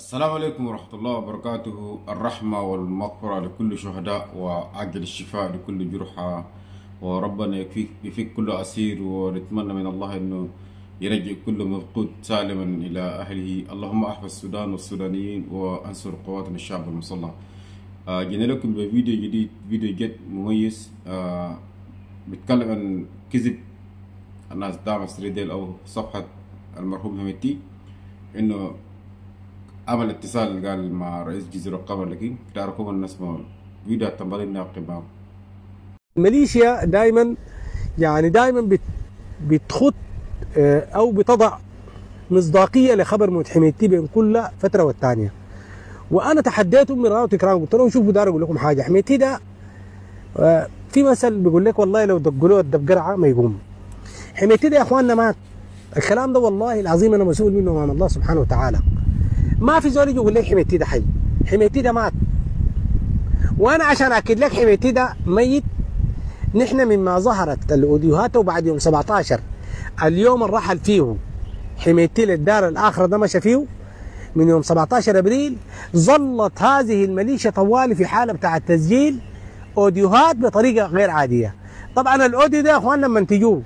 السلام عليكم ورحمة الله وبركاته. الرحمة والمغفرة لكل شهداء وعجل الشفاء لكل جرحى. وربنا يكفيك يفيك كل أسير ونتمنى من الله أنه يرجع كل مفقود سالما إلى أهله. اللهم أحفظ السودان والسودانيين وأنصر قواتنا الشعب المسلح. آه، جينا لكم بفيديو جديد فيديو جد مميز. آه، بيتكلم عن كذب الناس دعم سريديل أو صفحة المرحوم همتي. إنه عمل اتصال قال مع رئيس جزيرة القمر لكن تعرفوا الناس ما فيديو تنبالي ناقب معه. ماليزيا دائما يعني دائما بت بتخط آه، أو بتضع مصداقية لخبر موت حميدتي بين كل فترة والثانيه وأنا تحديتهم مرارا وتكرارا قلت لهم شوفوا دار أقول لكم حاجة. حميدتي ده آه، في مثل بيقول لك والله لو دقوا له الدبقرعه ما يقوم. حميدتي ده يا إخواننا مات الكلام ده والله العظيم أنا مسؤول منه امام الله سبحانه وتعالى. ما في زول يجي يقول لك حميدتي ده حي. حميدتي ده مات. وأنا عشان أكد لك حميدتي ده ميت. نحن مما ظهرت الأوديوهات وبعد يوم 17 اليوم الرحل فيه حميدتي للدار الآخرة ده مشى فيه. من يوم 17 أبريل ظلت هذه الميليشيا طوالي في حالة بتاع تسجيل أوديوهات بطريقة غير عادية. طبعا الأوديو ده يا إخواننا منتجوه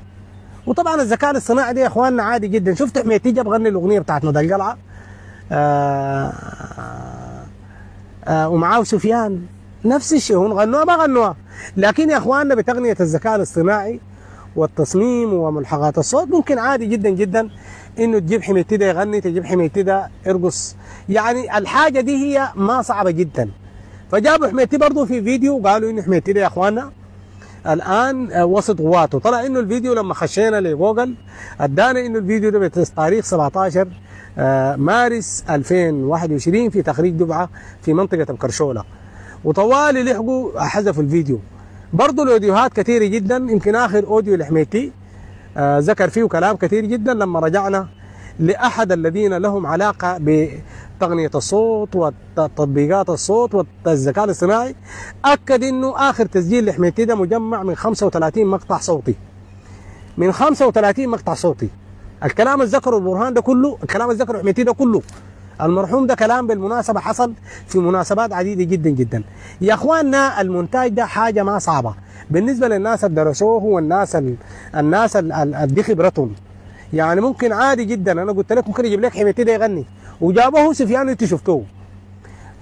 وطبعا الذكاء الاصطناعي ده يا إخواننا عادي جدا. شفت حميدتي جاب غني الأغنية بتاعت ندى القلعه ومعاه سفيان. نفس الشيء هم غنوها ما غنوها. لكن يا إخواننا بتقنية الذكاء الاصطناعي والتصميم وملحقات الصوت ممكن عادي جدا جدا إنه تجيب حميدتي ده يغني تجيب حميدتي ده يرقص يعني الحاجة دي هي ما صعبة جدا. فجابوا حميدتي برضه في فيديو وقالوا إنه حميدتي ده يا إخواننا الآن آه، وسط قواته طلع إنه الفيديو لما خشينا لجوجل ادانا إنه الفيديو ده بتاريخ 17 آه، مارس 2021 في تخريج دفعه في منطقة الكرشوله وطوالي لحقوا حذفوا الفيديو. برضه الأوديوهات كثيره جدا يمكن آخر أوديو لحميتي. آه ذكر فيه كلام كثير جدا لما رجعنا لأحد الذين لهم علاقة بتقنية الصوت وتطبيقات الصوت والذكاء الاصطناعي. أكد إنه آخر تسجيل لحميتي ده مجمع من 35 مقطع صوتي. من 35 مقطع صوتي. الكلام اللي ذكره البرهان ده كله الكلام اللي ذكره حميتي ده كله. المرحوم ده كلام بالمناسبة حصل في مناسبات عديدة جدا جدا. يا أخواننا المونتاج ده حاجة ما صعبة. بالنسبة للناس اللي درسوه والناس ال... الناس ال- ال- اللي خبرتهم. يعني ممكن عادي جدا. أنا قلت لك ممكن يجيب لك حميتي ده يغني. وجابوه سفيان أنتوا شفتوه.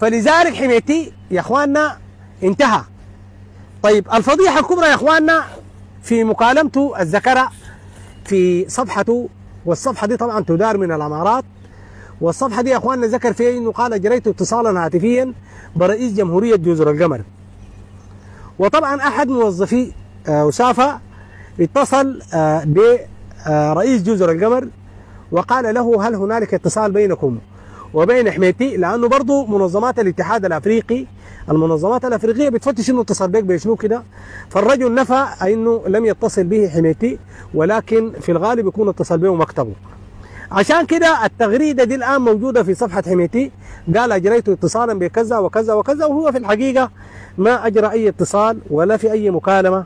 فلذلك حميتي يا أخواننا انتهى. طيب الفضيحة الكبرى يا أخواننا في مكالمته الذكرى في صفحته والصفحة دي طبعا تدار من الأمارات. والصفحة دي يا إخواننا ذكر فيها إنه قال اجريت اتصالا هاتفيا برئيس جمهورية جزر القمر. وطبعا أحد موظفي آه، وسافة اتصل آه، برئيس جزر القمر وقال له هل هنالك اتصال بينكم وبين حميتي؟ لأنه برضه منظمات الاتحاد الأفريقي المنظمات الأفريقية بتفتش إنه اتصل بيك بشنو كده. فالرجل نفى إنه لم يتصل به حميتي ولكن في الغالب يكون اتصل به مكتبه. عشان كده التغريدة دي الآن موجودة في صفحة حميتي. قال أجريت اتصالا بكذا وكذا وكذا وهو في الحقيقة ما أجرى أي اتصال ولا في أي مكالمة.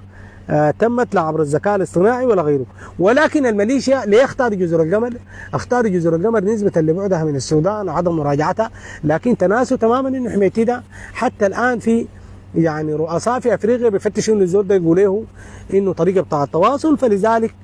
تمت لا عبر الذكاء الاصطناعي ولا غيره. ولكن الميليشيا ليه اختار جزر القمر؟ اختار جزر القمر نسبة لبعدها من السودان وعدم مراجعتها لكن تناسوا تماما إنه حميتي ده حتى الآن في يعني رؤساء في أفريقيا بيفتشوا انه الزول ده يقول له إنه طريقة بتاع التواصل. فلذلك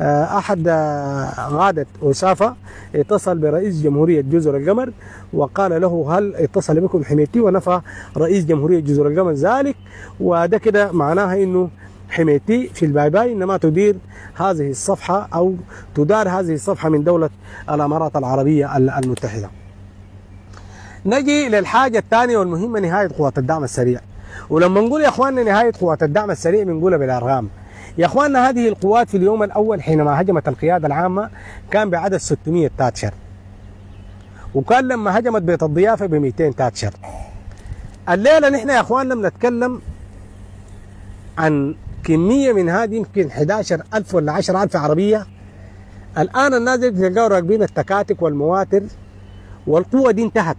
آه، أحد آه، غادة أوسافا اتصل برئيس جمهورية جزر القمر وقال له هل اتصل بكم حميتي؟ ونفى رئيس جمهورية جزر القمر ذلك. وده كده معناها إنه حميدتي في ال bye bye إنما تدير هذه الصفحة أو تدار هذه الصفحة من دولة الإمارات العربية المتحدة. نجي للحاجة الثانية والمهمة نهاية قوات الدعم السريع. ولما نقول يا إخواننا نهاية قوات الدعم السريع بنقولها بالأرقام. يا إخواننا هذه القوات في اليوم الأول حينما هجمت القيادة العامة كان بعدد 600 تاتشر. وكان لما هجمت بيت الضيافة ب 200 تاتشر. الليلة نحن يا إخواننا بنتكلم عن كمية من هذه يمكن 11000 ولا 10000 عربية الآن الناس دي بتلقاهم راكبين التكاتك والمواتر والقوة دي انتهت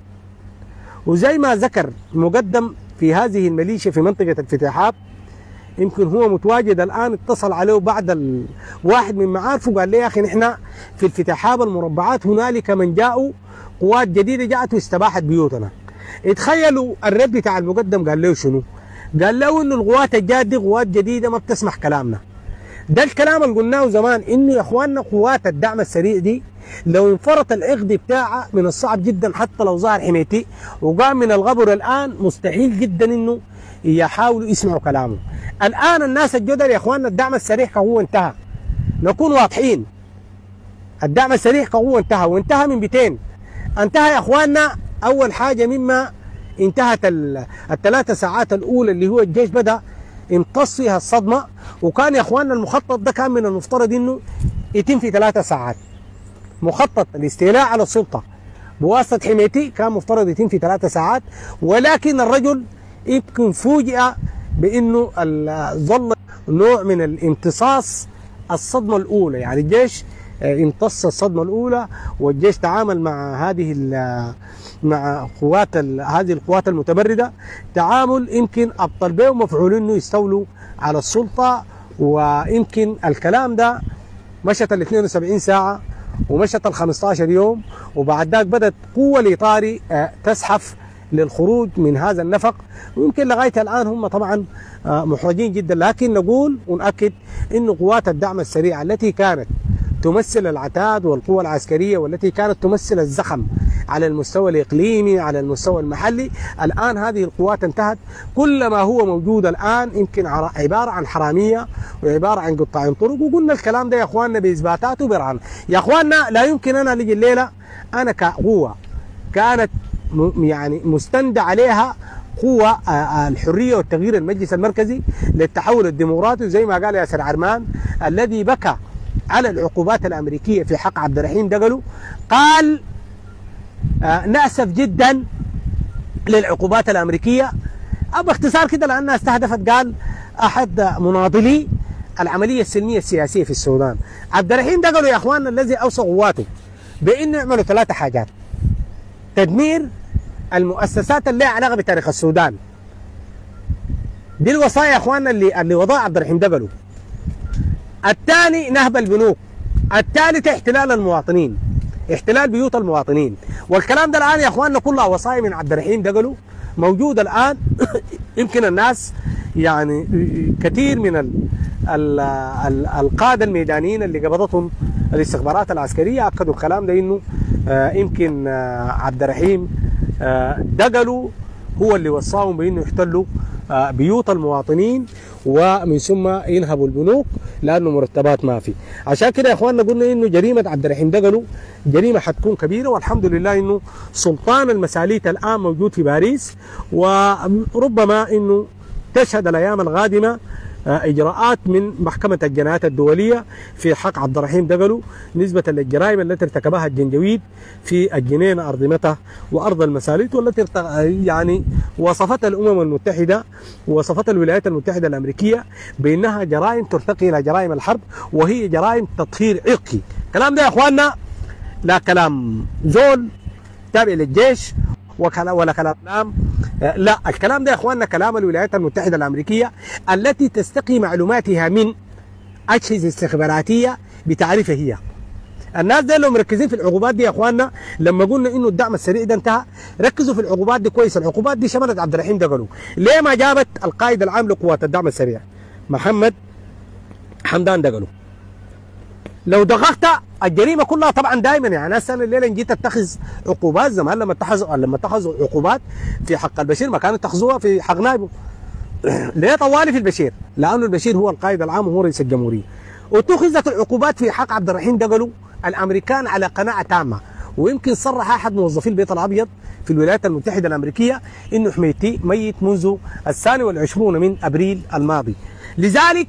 وزي ما ذكر مقدم في هذه الميليشيا في منطقة الفتحات يمكن هو متواجد الآن اتصل عليه بعد. واحد من معارفه قال لي يا أخي نحن في الفتحاب المربعات هنالك من جاءوا قوات جديدة جاءت واستباحت بيوتنا اتخيلوا الرد بتاع المقدم قال له شنو؟ قال له إنه القوات الجاد دي قوات جديدة ما بتسمح كلامنا. ده الكلام اللي قلناه زمان إنه يا إخواننا قوات الدعم السريع دي لو انفرط العقد بتاعها من الصعب جدا حتى لو ظهر حميتي وقام من الغبر الآن مستحيل جدا إنه يحاولوا يسمعوا كلامه. الآن الناس الجدد يا إخواننا الدعم السريع هو انتهى. نكون واضحين. الدعم السريع هو انتهى وانتهى من بيتين. انتهى يا إخواننا أول حاجة مما انتهت الثلاثة ساعات الأولى اللي هو الجيش بدأ امتص فيها الصدمة. وكان يا أخواننا المخطط ده كان من المفترض إنه يتم في ثلاثة ساعات. مخطط الاستيلاء على السلطة بواسطة حميتي كان مفترض يتم في ثلاثة ساعات. ولكن الرجل يمكن فوجئ بإنه ظل نوع من الامتصاص الصدمة الأولى. يعني الجيش امتص الصدمة الأولى والجيش تعامل مع هذه مع قوات هذه القوات المتمرده تعامل يمكن أبطل به ومفعول إنه يستولوا على السلطة ويمكن الكلام ده مشت ال 72 ساعة ومشت ال 15 يوم وبعد ذاك بدأت قوة الاطاري تزحف للخروج من هذا النفق. ويمكن لغاية الآن هم طبعا محرجين جدا. لكن نقول ونأكد انه قوات الدعم السريع التي كانت تمثل العتاد والقوى العسكرية والتي كانت تمثل الزخم على المستوى الإقليمي على المستوى المحلي. الآن هذه القوات انتهت. كل ما هو موجود الآن يمكن عبارة عن حرامية وعبارة عن قطاعين طرق وقلنا الكلام ده يا إخواننا باثباتات وبرهان يا إخواننا لا يمكن أنا لجي الليلة أنا كقوة كانت يعني مستند عليها قوة الحرية والتغيير المجلس المركزي للتحول الديمقراطي زي ما قال ياسر عرمان الذي بكى على العقوبات الأمريكية في حق عبد الرحيم دقلو قال آه نأسف جدا للعقوبات الأمريكية. باختصار كده لأنها استهدفت قال أحد مناضلي العملية السلمية السياسية في السودان. عبد الرحيم دقلو يا أخواننا الذي أوصى قواته بأنه يعملوا ثلاثة حاجات. تدمير المؤسسات اللي لها علاقة بتاريخ السودان. دي الوصايا يا اخواننا اللي اللي وضعها عبد الرحيم دقلو الثاني نهب البنوك. الثالث احتلال المواطنين. احتلال بيوت المواطنين. والكلام ده الآن يا أخواننا كلها وصايا من عبد الرحيم دقلو. موجوده الآن. يمكن الناس يعني كثير من ال ال ال القاده الميدانيين اللي قبضتهم الاستخبارات العسكرية. أكدوا الكلام ده إنه آه يمكن آه عبد الرحيم آه دقلوا هو اللي وصاهم بإنه يحتلوا بيوت المواطنين. ومن ثم ينهبوا البنوك لأنه مرتبات ما في. عشان كده يا إخواننا قلنا إنه جريمة عبد الرحيم دقلو جريمة حتكون كبيرة والحمد لله إنه سلطان المساليت الآن موجود في باريس وربما إنه تشهد الأيام القادمه إجراءات من محكمة الجنايات الدولية في حق عبد الرحيم دقلو نسبة للجرائم التي ارتكبها الجنجويد في الجنينه ارض متى وأرض المساليت والتي يعني وصفتها الأمم المتحدة وصفتها الولايات المتحدة الأمريكية بأنها جرائم ترتقي إلى جرائم الحرب وهي جرائم تطهير عرقي. الكلام ده يا إخواننا؟ لا كلام زول تابع للجيش ولا كلام لا الكلام ده يا إخواننا كلام الولايات المتحدة الأمريكية التي تستقي معلوماتها من أجهزة استخباراتية بتعريفها هي. الناس دي لو مركزين في العقوبات دي يا إخواننا لما قلنا إنه الدعم السريع ده انتهى ركزوا في العقوبات دي كويس. العقوبات دي شملت عبد الرحيم دقلو ليه ما جابت القائد العام لقوات الدعم السريع؟ محمد حمدان دقلو لو دققت الجريمة كلها طبعا دائما يعني أنا السنة الليلة جيت أتخذ عقوبات زمان لما اتخذوا لما اتخذوا عقوبات في حق البشير ما كانوا اتخذوها في حق نائبه ليه طوالي في البشير؟ لأنه البشير هو القائد العام وهو رئيس الجمهورية. واتخذت العقوبات في حق عبد الرحيم دقلو الأمريكان على قناعة تامة. ويمكن صرح أحد موظفي البيت الأبيض في الولايات المتحدة الأمريكية إنه حميتي ميت منذ الثاني والعشرون من أبريل الماضي. لذلك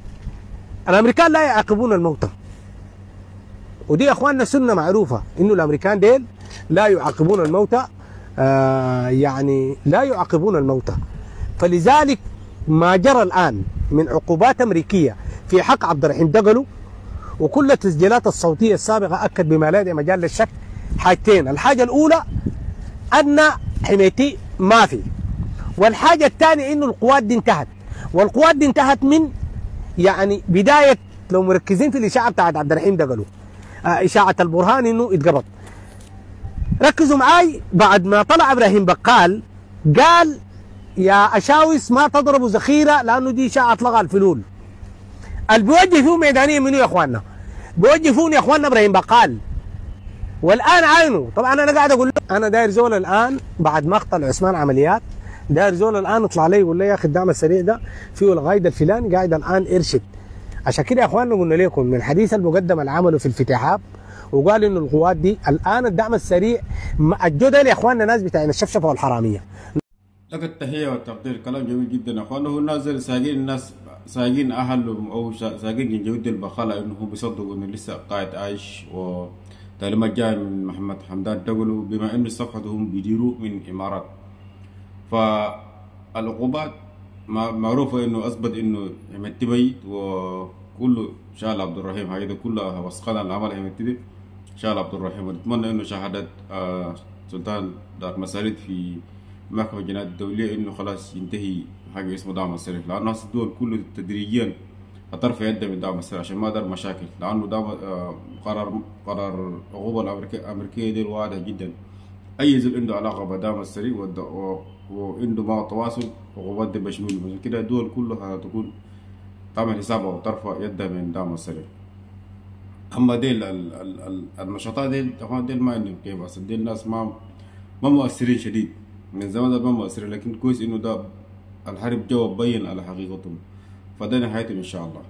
الأمريكان لا يعاقبون الموتى. ودي اخواننا سنة معروفة انه الامريكان ديل لا يعاقبون الموتى آه يعني لا يعاقبون الموتى فلذلك ما جرى الآن من عقوبات أمريكية في حق عبد الرحيم دقلو وكل التسجيلات الصوتية السابقة أكد بما لا مجال للشك حاجتين. الحاجة الأولى أن حميتي ما في والحاجة الثانية إنه القوات دي انتهت. والقوات دي انتهت من يعني بداية لو مركزين في الإشاعة بتاعت عبد الرحيم دقلو اشاعه البرهان إنه اتقبض ركزوا معاي بعد ما طلع إبراهيم بقال قال يا اشاوس ما تضربوا ذخيره لأنه دي إشاعة أطلقها الفلول اللي بيوجه فيهم ميدانيا منو يا إخواننا؟ بيوجه فيهم يا إخواننا إبراهيم بقال. والآن عينوا طبعا أنا قاعد أقول له أنا داير زول الآن بعد مقتل عثمان عمليات داير زول الآن يطلع لي يقول لي يا أخي الدعم السريع ده فيه القائد الفلاني قاعد الآن إرشد. عشان كده يا اخواننا قلنا لكم من الحديث المقدم اللي عمله في الافتتاحات وقال إنه القوات دي الآن الدعم السريع الجدل يا اخواننا ناس بتاعين الشفشفة والحرامية. لك التحية والتقدير. كلام جميل جدا يا اخوان هو نازل ساقين الناس ساقين أهلهم أو ساقين جنجود البخالة انه هو بيصدقوا انه لسه قاعد عايش. وتعليمات جاي من محمد حمدان تقولوا بما انه صفحتهم بيديروا من إمارات. فالعقوبات معروفة إنه أثبت إنه يمتبي وكله شال عبد الرحيم. هذا كلها وسقنا العمل يمتبي شال عبد الرحيم. ونتمنى إنه شهادة آه سلطان دار مساريد في المحكمة الجنائية الدولية إنه خلاص ينتهي حاجة اسمه دعم السريع لأنه هسه الدول كله تدريجيا هترفع يدها من دعم السريع عشان ما دار مشاكل. لأنه دعم آه قرار قرار العقوبة الأمريكية دي واضحة جدا. أي زول عنده علاقة بدعم السريع وعنده تواصل عقوبات دي بشمول عشان كده الدول كلها هتكون تعمل حسابها وترفع يدها من دعم السريع. أما ديل النشاطات ديل ديل ما عندهم كيف. أصلا ديل ناس ما ما مؤثرين شديد. من زمان ما مؤثر لكن كويس إنه ده الحرب جواب بين على حقيقتهم. فده نهايتهم إن شاء الله.